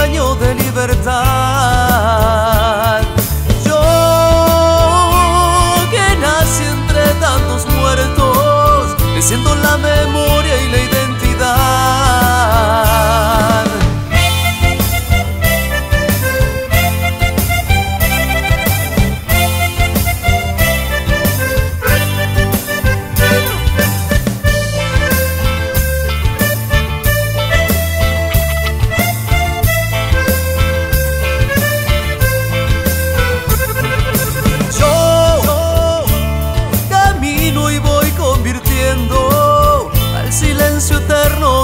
sueño de libertad. Yo que nací entre tantos muertos, me siento la memoria al silencio eterno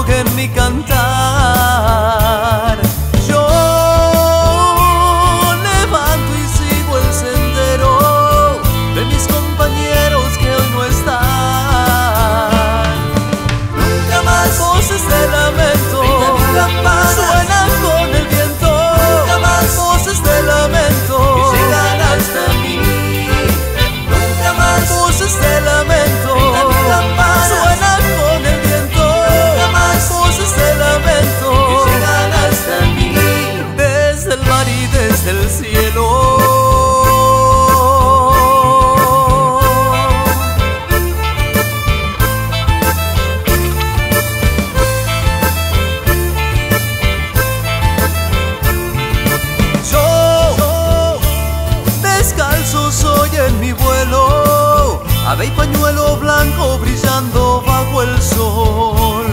Hada y pañuelo blanco brillando bajo el sol.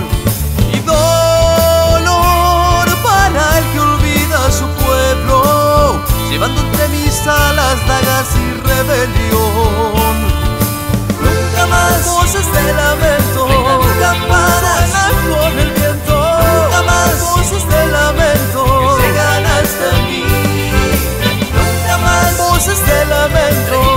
Y dolor para el que olvida su pueblo, llevando entre mis alas dagas y rebelión. Nunca más voces de lamento, nunca más con el viento, nunca más voces de lamento, llegan hasta mí. Nunca más voces de lamento.